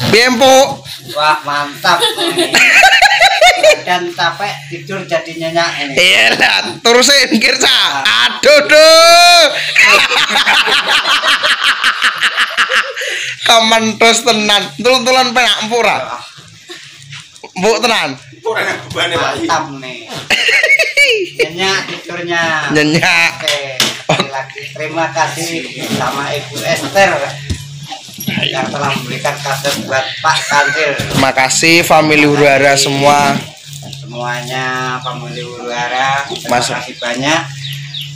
Empuk? Wah mantap. Dan capek tidur jadi nyenyak ini. Iya lah, terusin Kirsa. Aduh, duh. Kaman terus tenan. Tulun-tulun penak empuk ra. Empuk tenan. Mantap nih. Nyenyak tidurnya. Nyenyak. Oke. sekali lagi terima kasih sama Ibu Esther yang telah memberikan kaset buat Pak Kancil. Terima kasih family Hurara semua. semuanya family Hurara terima Mas- kasih banyak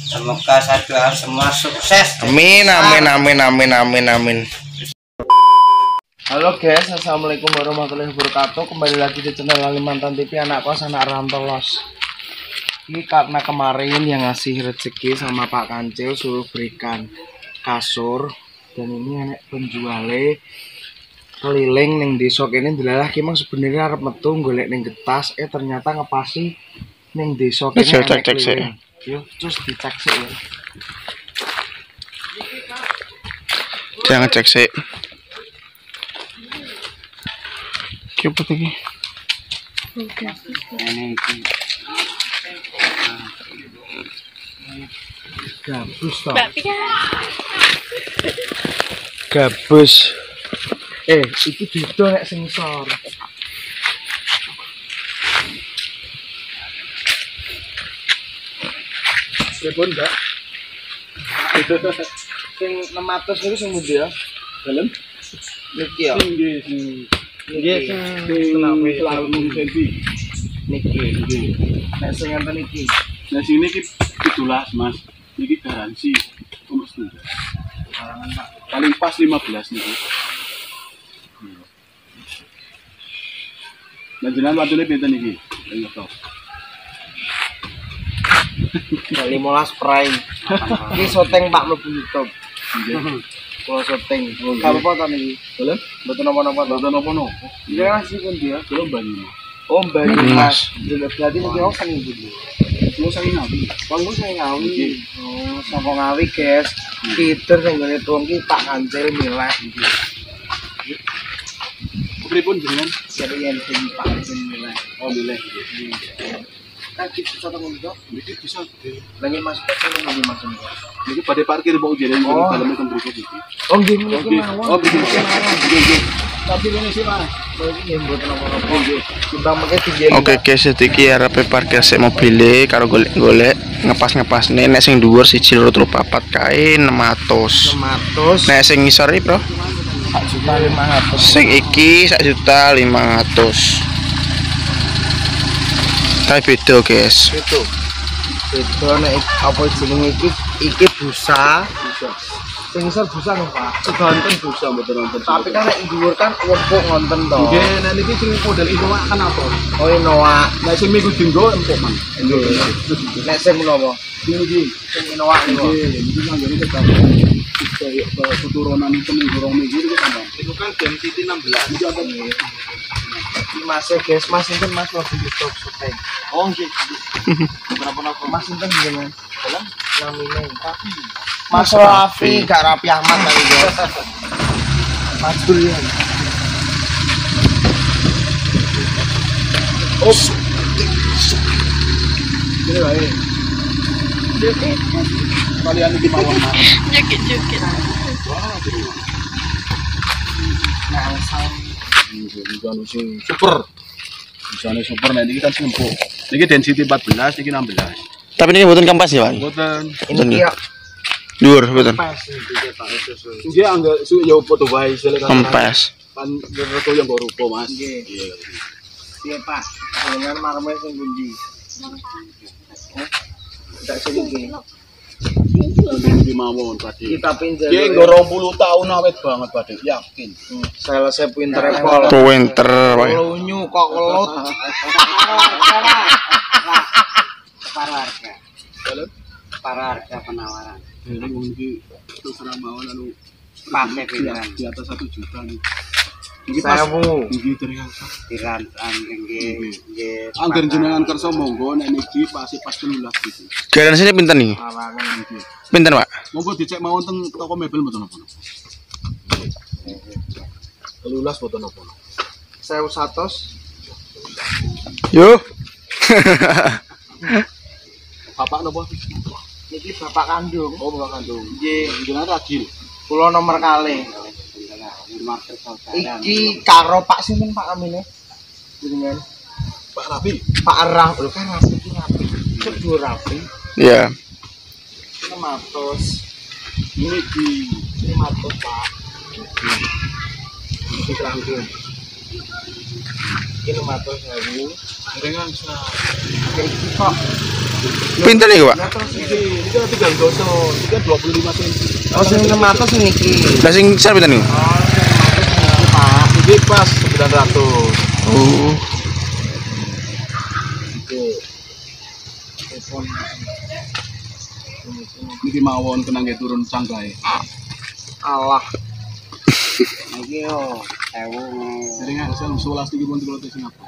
semoga saya doa semua sukses Amin, amin, amin, amin, amin, amin. Halo guys, assalamualaikum warahmatullahi wabarakatuh. Kembali lagi di channel Kalimantan TV anak kos anak rantolos. Ini karena kemarin yang ngasih rezeki sama Pak Kancil suruh berikan kasur dan ini enek penjualnya keliling ning desa kene delalah ki emang sebenarnya arep metu golek ning getas eh ternyata ngepasi ning desa kene Bisa enek cek-cek sih. Yo, terus dicek sih ya. Jangan cek sih. Ki iki? ini Gabus toh. Gabus. Eh, iki beda nek sensor. Sepun, Mbak. Sing 600 niku sing pundi ya? Dalem. Niki ya. Nggih, sing Niki sing selalu senti. niki. Nek sing ngenten iki. Nah, sini ki 17, Mas. Niki garansi. Oh, Mas tunggu. Paling pas 15 niki. Dan jenengan wadune pinten iki? Tahu. Nek 15 prai. Iki syuting Pak mlebu YouTube. Kalau syuting. Gak apa-apa ta niki. Boleh? Mboten napa-napa to. Boten apa-apa. Iya sih pun dia. Kula banyu. Oh. Mas. Berarti mungkin aku kan ibu Kula saking ngawi. Bangku saya ngawi. Oh, saka ngawi, guys. Peter sing ngene tuang ki Pak Kancil milih. Pripun jenengan? Jadi yang sing Pak Kancil milih. Oh, milih. Kita bisa temu itu. Niki bisa di Banyak Mas Pet sing ngomong Mas. Niki pada parkir mau jadi Oh. mau dalamnya kan berikut iki. Oh, nggih. Oh. Nggih. Oh, nggih Oke guys, iki arepe parkir sik mobile karo golek-golek ngepas-ngepas nih nek sing dhuwur siji loro telu papat kae 600. 600. Nek sing ngisor iki, Bro? 1 juta 500. Sing iki 1 juta 500. Tapi beda, guys. itu itu nek ik- apa jenenge iki iki busa sing isor busa lho Pak. Sedanten bisa mboten nonton. tapi kan nek dhuwur kan empuk ngonten to. Nggih, nek niki sing model itu kan apa? oh Inoa Nek sing minggu dinggo empuk man. nek sing menapa Sing iki sing Inoa niku Nggih, iki nanggone tetap kayak keturunan itu minggu rong minggu itu kan. itu kan density 16 iki apa? Iki Mas e, guys Mas sinten Mas? Lagi YouTube syuting oh nggih. Berapa napa Mas sinten jenengan dalam namine tapi Mas Rafi gak Rafi Ahmad tadi guys Mas Julian Oh, Ini wae. Kalian iki mawon mawon. Joget-joget. Bukan sing super. Misalnya super nah ini kan sing empuk. Niki density 14, niki 16. Tapi ini buatan kampas ya, Pak? Boten. ini ya Dhuwur susu. Nggih angga su ya foto wae sile kan. Kempes. Kan foto yang go rupo, Mas. Nggih. Iya. Pak, dengan marmer sing pundi? Tak sing iki. Niki mawon tadi. Kita pinjam. Nggih nggo 20 tahun awet banget Pak yakin. Saya saya pinter pol. Pointer, Pak. Lunyu kok kelut. para harga para harga penawaran Ini wong iki terserah mawon anu pakai di, pikiran di atas 1 juta nih. Saya dari angka. pirantan nggih nggih Angger jenengan kersa monggo nek niki pasti pas 13 gitu. Garansinya pinten nih? Niki. Pinten, Pak? Monggo dicek mawon teng toko mebel mboten apa. Lulas boten apa. Sewu satus. Yo. Bapak nopo? Niki bapak kandung. Oh, bapak kandung. Nggih, jenengan Radil. Kula nomor kali. Iki karo Pak sinten Pak Amine? Jenengan Pak Rabi. Pak Rabi, lho kan Rabi iki Rabi. Kedua Rabi. Ya. 600. Ini di 500 Pak. Ini kandung. Ini 500 ewu. Dengan sa. Iki kok Pinten iki, Pak? ini tiga doso, ini 25 cm. Oh, sing 600 sing iki. Lah sing sar pinten iki? Oh, Pak. Ini pas 900. Oh. Niki mawon kena nggih turun canggahe. Allah. Iki yo, sewu. Jaringan sel 11 niki pun kula sing apa.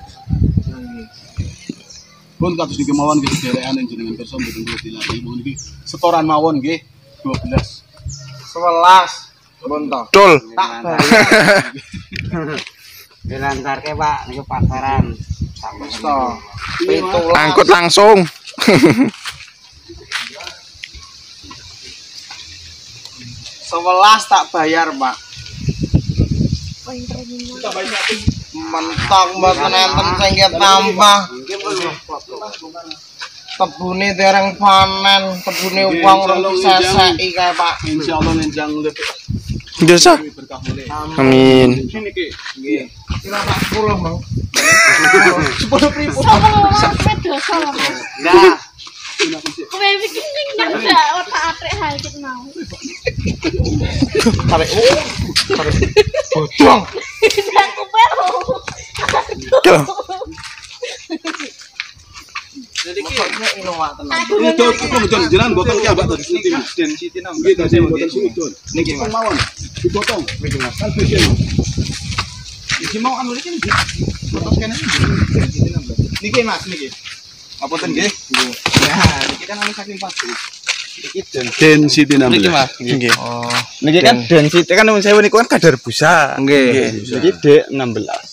Pun kados niki mawon nggih sederekan yang jenengan kersa mboten kula dilari. Pun niki setoran mawon nggih 12. 11. Bonto. Dol. Tak bayar. Dilantarke Pak niku pasaran. Angkut langsung. Sebelas tak bayar, Pak. Mentok mboten enten sing nggih tambah. Tebune dereng panen, tebune wong rong seseki kae, Pak. Insyaallah nenjang lebih. Amin. Ini niki Nggih. Kira tak 10, Bang. 10 ribu. Nah, Kowe iki ning ndak otak atrek hal ket mau. Tarik. Tarik. Bodong. Aku pero. Itu itu gotong ki abak tadi sini Mas. Den siti nang. Nggih tadi boten sudun. Niki Mas. mawon. Digotong. Niki Mas. Kan. Iki mau anu iki niki. Gotong kene. Niki Mas niki. Apa ten nggih? Nah, niki kan anu saking pasti. Density 16. Niki Mas. Nggih. Oh. Niki kan density kan nuwun sewu niku kan kadar busa. Nggih. Niki D 16.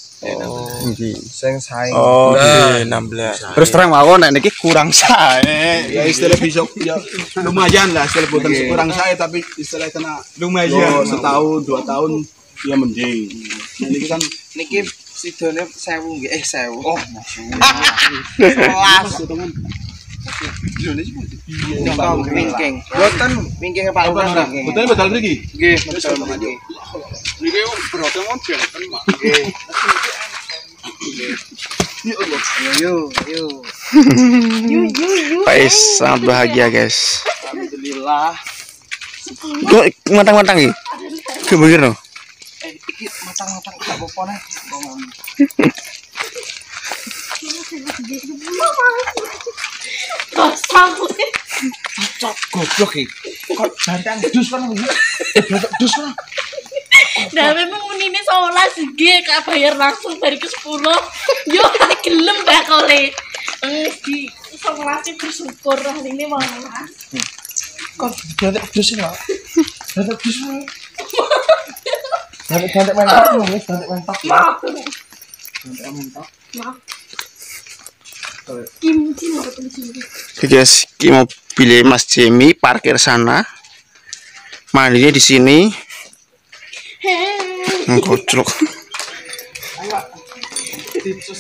Nggih. Sing saing. Oh, D 16. Terus terang mawon nek niki kurang sae. Ya istilah bisa ya lumayan lah istilah bukan kurang saya tapi istilah kena lumayan setahun dua tahun ya mending. Nah, ini kan Niki sidone 1000 nggih. Eh 1000. Oh, Contoh wingking. Boten Pak Lurah nggih. betul nggih. Ini berarti mau kan mak. Nggih. Yo yo yo. Guys, sangat bahagia guys. Alhamdulillah. Kok matang-matang iki? Kebener no? Eh iki matang-matang gak apa-apa nih. Kosong. Cocok goblok iki. Kok bantan dus kan iki? Bantan dus kan. Nah, memang menine 11 G kak bayar langsung dari ke 10. Yo ora gelem dah kole. Eh di 11 bersyukur lah ini mau mas. Kok bantan dus lah. Bantan dus lah. Bantan bantan mentok lho, bantan mentok. Bantan mentok. Kimchi mau kimchi. Oke guys, kita mau pilih Mas Jemi parkir sana. Mandinya di sini. Ngkoclok.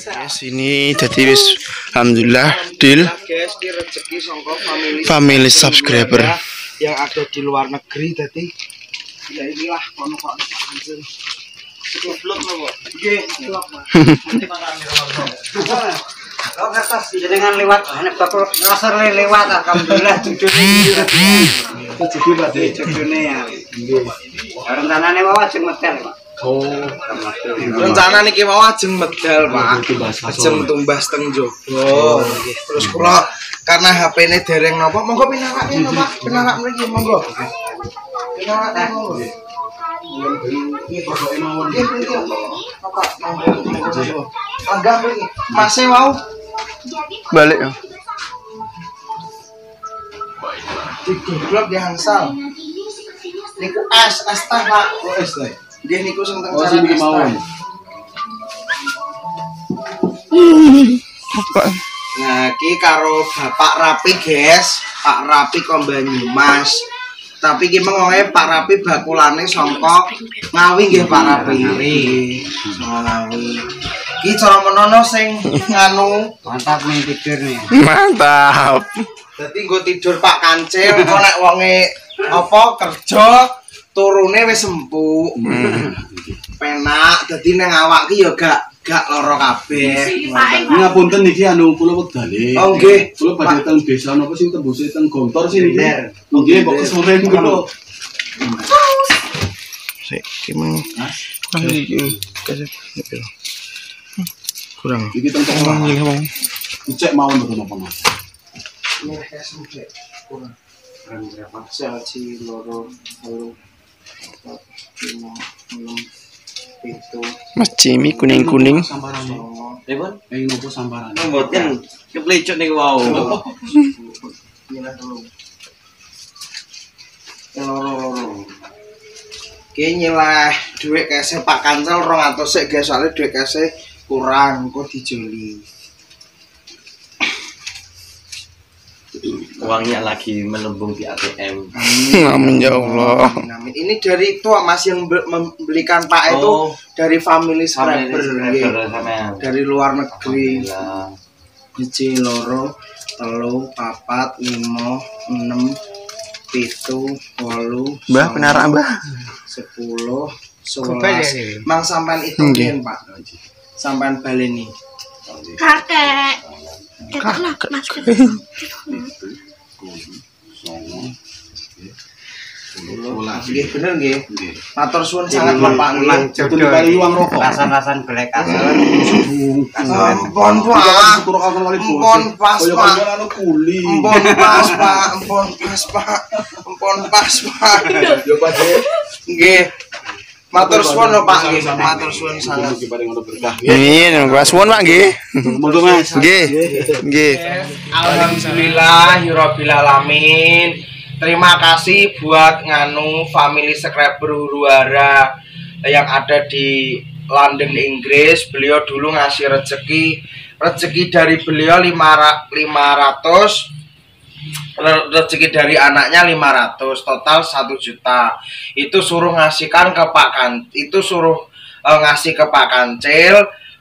Guys, ini jadi wis alhamdulillah deal family family subscriber. yang ada di luar negeri tadi ya inilah kono kok anjir lho. Nggih. Kalau kertas jenengan lewat, nek lewat, alhamdulillah judulnya judulnya ya. Pak. Rencana niki mau ajeng medal, Pak. Ajeng tumbas teng jowo. Terus kula karena HP ini dereng nopo, monggo pinanake no, Pak. Pinarak mriki monggo. Pinarak monggo. Mase wau Balik ya. digoblok di hansal. Niku es, es teh, Pak. Oh, es Nggih niku sing teng Oh, sing Estra. mawon. Nah, ki karo Bapak Rapi, guys. Pak Rapi kok Banyumas. Tapi ki mengone Pak Rapi bakulane sangka Ngawi nggih Pak Rapi. Ngawi. Ngawi. Ki cara menono sing nganu Mantap nih tidur nih. Mantap. Dadi nggo tidur Pak Kancil kok nek wonge apa kerja turune wis empuk. Penak dadi nang awak ki ya gak gak lara kabeh. Ngapunten niki anu kula wedale. Oh, nggih. Kula badhe teng desa napa sing tembuse teng Gontor sih niki. Nggih, kok kesore kula. Sik, ki mang. Kurang. Iki teng Gontor. Nggih, Bang. Cek mawon mboten apa Mas. Ini kayak. Kurang. Kurang berapa? Siji, loro, telu, Mas Jimmy kuning-kuning. Sambaran. songo, Ribun? Eh nopo sambaran? Mboten keplecuk niku wau. Nyileh dulu. Yang loro-loro. Ki nyileh dhuwit kese Pak Kancel 200 sik guys, soalnya dhuwit kese kurang kok dijoli. Uangnya lagi melembung di ATM. Amin ya Allah. Amin, amin. Ini dari itu Mas yang be- membelikan Pak itu Oh, dari family subscriber dari luar negeri. Siji loro telu papat lima enam pitu wolu Mbah penarak Mbah. sepuluh sebelas mang sampean itu Nggih. pak sampean baleni Kakek. Kakek lah, Mas. nggih bener nggih. Matur suwun sangat bapak Betul kali uang rokok. Rasan-rasan golek kasur. ampun pak. Empon pas, Pak. kaya anu kuli. Empon pas pak empon pas pak empon pas pak. Yo Pak. Nggih matur suwun lho pak nggih matur suwun sangat Mugi paring ono berkah. Amin. Gua suwun Pak nggih. Monggo Mas. Nggih. Nggih. Alhamdulillah Rabbil Alamin Terima kasih buat nganu family subscriber Huruara yang ada di London Inggris. Beliau dulu ngasih rezeki rezeki dari beliau 500 re- rezeki dari anaknya 500 total 1 juta. Itu suruh ngasihkan ke Pak Kan itu suruh eh, ngasih ke Pak Kancil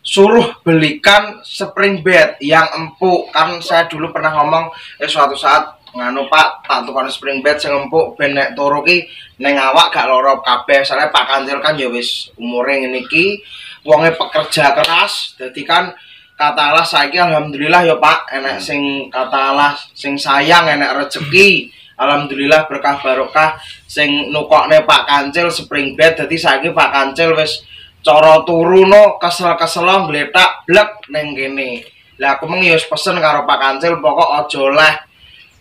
suruh belikan spring bed yang empuk kan saya dulu pernah ngomong eh suatu saat nganu Pak tak tukar spring bed sing empuk ben nek turu ki ning awak gak kabeh soalnya Pak Kancil kan ya wis umure ngene iki wonge pekerja keras dadi kan kata Allah saiki alhamdulillah ya Pak. Enek sing kata Allah sing sayang enek rezeki alhamdulillah berkah barokah. Sing nukokne Pak Kancil spring bed dadi saiki Pak Kancil wis cara turu no kesel-kesel ngletak blek ning kene. Lah aku mung ya pesen karo Pak Kancil pokok aja oleh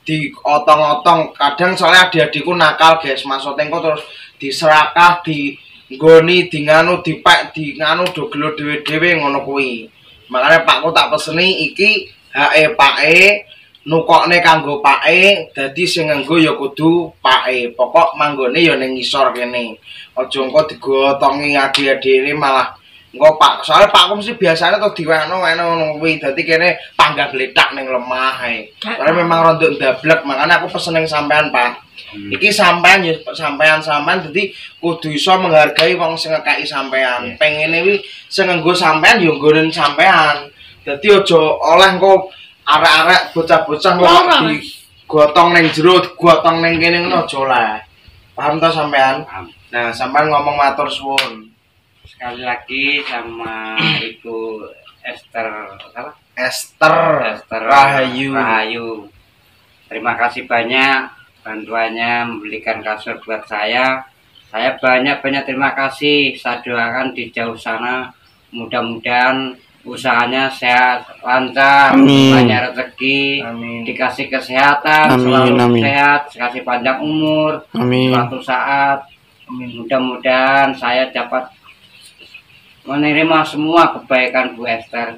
diotong-otong. Kadang soalnya adik-adikku nakal guys maksudnya engko terus diserakah di nggoni di nganu dipek di nganu do gelo dhewe-dhewe ngono kuwi makanya pakku tak peseni iki hae pake nukokne kanggo pake dadi sing nganggo ya kudu pake. Pokok manggone ya ning ngisor kene. Aja engko digotongi adik-adik malah engko pak soalnya pakku mesti biasanya tuh diweno weno ngono kuwi. Dadi kene panggang gletak ning lemah ae. Karena memang rontok dablek makanya aku pesen yang sampean pak. Iki sampean ya sampean sampean jadi kudu iso menghargai wong sing ngekaki sampean. Pengen wi sing nganggo sampean ya nggonen sampean. Dadi aja oleh engko arek-arek bocah-bocah kok di gotong ning jero digotong ning kene ngono aja oleh. Paham ta sampean? Nah sampean ngomong matur suwun Sekali lagi sama Ibu Esther apa? Esther Esther Rahayu Rahayu. Terima kasih banyak bantuannya membelikan kasur buat saya. Saya banyak-banyak terima kasih. Saya doakan di jauh sana mudah-mudahan usahanya sehat, lancar, Amin. banyak rezeki, Amin. dikasih kesehatan, Amin, selalu amin. sehat, dikasih panjang umur, Amin. suatu saat mudah-mudahan saya dapat menerima semua kebaikan Bu Esther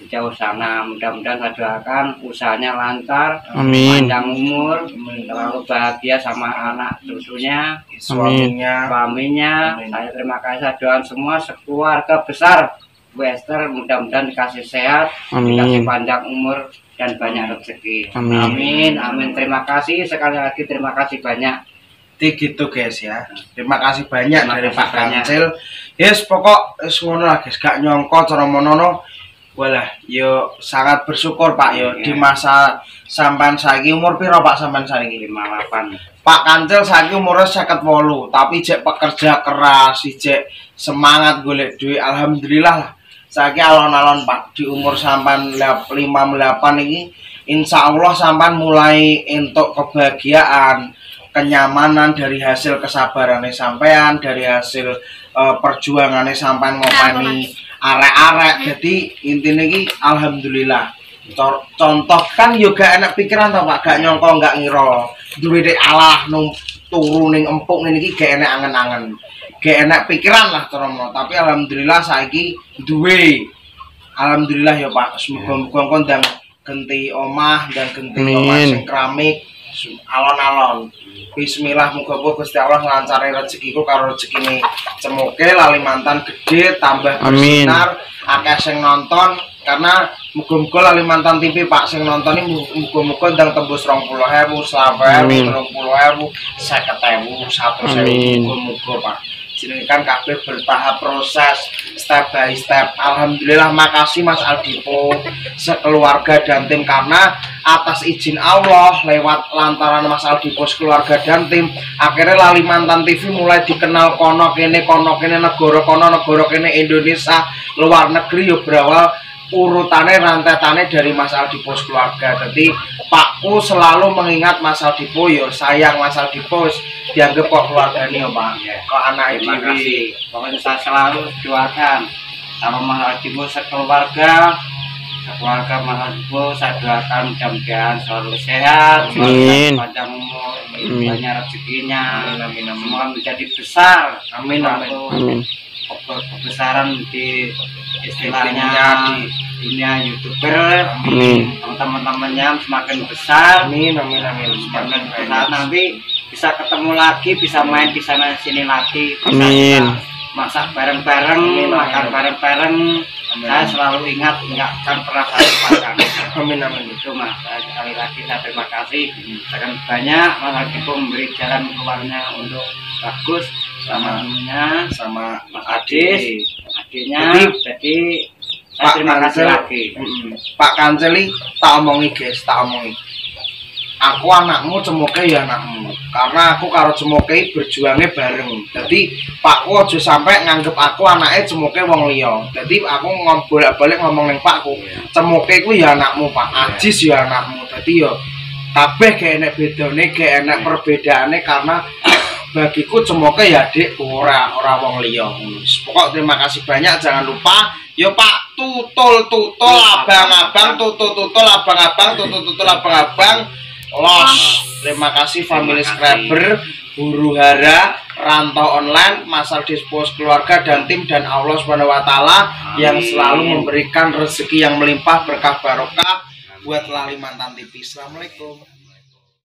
di jauh sana. Mudah-mudahan saya doakan usahanya lancar Amin. panjang umur selalu bahagia sama anak cucunya suaminya. suaminya. Amin. saya terima kasih saya doakan semua sekeluarga besar Wester mudah-mudahan dikasih sehat dikasih Amin. panjang umur dan banyak rezeki. Amin. amin. Amin. Terima kasih. Sekali lagi terima kasih banyak Jadi gitu guys ya. Terima kasih banyak Terima dari Pak. Kancil. Yes, pokok wis ngono lah guys, gak nyongko cara monono. Walah, yo sangat bersyukur Pak yo Iya. di masa sampan saiki umur piro Pak sampan saiki? 58 Pak Kancil saiki umurnya 58, tapi jek pekerja keras, jek semangat golek duit. Alhamdulillah lah. Saiki alon-alon Pak di umur sampan 58 ini insya Allah sampan mulai entuk kebahagiaan, kenyamanan dari hasil kesabarannya sampean, dari hasil eh, perjuangannya sampean ngopeni arek-arek. Jadi intinya ini alhamdulillah. Contoh kan juga enak pikiran tau Pak, gak nyongko gak ngira. Duwe dek Allah nung turu ning empuk ning iki gak enak angen-angen. Gak enak pikiran lah trono, tapi alhamdulillah saiki duwe. Alhamdulillah ya Pak, semoga-moga kon ndang genti omah dan genti omah sing keramik alon-alon. Bismillah muga-muga Gusti Allah nglancari rezekiku karo rezekine cemoke Lalimantan gede tambah bersinar akeh sing nonton karena muga-muga Lalimantan TV Pak sing nonton ini muga-muga ndang tembus 20.000, 100.000, Amin. 30.000, 50.000, 100.000 Amin. muga-muga Pak. Kan kabeh bertahap proses step by step. Alhamdulillah makasih Mas Aldipo sekeluarga dan tim karena atas izin Allah lewat lantaran Mas Aldipo sekeluarga dan tim akhirnya Lalimantan TV mulai dikenal kono kene kono kene negara kono negara kene Indonesia luar negeri yo berawal urutannya rantetannya dari Mas Aldipo keluarga jadi Pakku selalu mengingat Mas Aldipo yo sayang Mas Aldipo dianggap kok keluarga nih Pak kok anak kasih pokoknya saya selalu doakan sama Mas Adibo sekeluarga sekeluarga Mas Adibo saya doakan mudah-mudahan selalu sehat selalu Amin. panjang umur Amin. banyak rezekinya Amin, amin, amin. semua menjadi besar Amin, amin. Amin. Kebesaran di istilahnya Dunia di- dunia youtuber. Amin. teman-temannya semakin besar. Amin amin amin. Semakin besar. Nanti bisa ketemu lagi bisa main di sana sini lagi. Bisa Amin. kita masak bareng-bareng makan bareng-bareng. Saya selalu ingat nggak akan pernah saya lupakan amin amin. Itu mas. Sekali lagi saya terima kasih. Akan banyak mas Adipo memberi jalan keluarnya untuk bagus sama temennya sama Mas Adis adiknya. Jadi, jadi saya Pak terima kasih. lagi. Pak Kanceli tak omongi guys tak omongi. Aku anakmu cemoke ya anakmu. Karena aku karo cemoke berjuangnya bareng. Jadi pakku aja sampai nganggep aku anaknya cemoke wong liya. Jadi aku ngom bolak-balik ngomong ning pakku cemoke ku ya anakmu pak. Ajis ya anakmu. Jadi ya kabeh gak enek bedane gak enek perbedaane karena bagiku cemoke ya dik ora ora wong liya pokok terima kasih banyak jangan lupa. Yo pak tutul tutul abang-abang tutul tutul abang-abang tutul tutul abang-abang. Los. Terima kasih family subscriber huru hara rantau online masal dispos keluarga dan tim dan Allah subhanahu wa taala yang selalu memberikan rezeki yang melimpah berkah barokah buat Lalimantan TV. Assalamualaikum.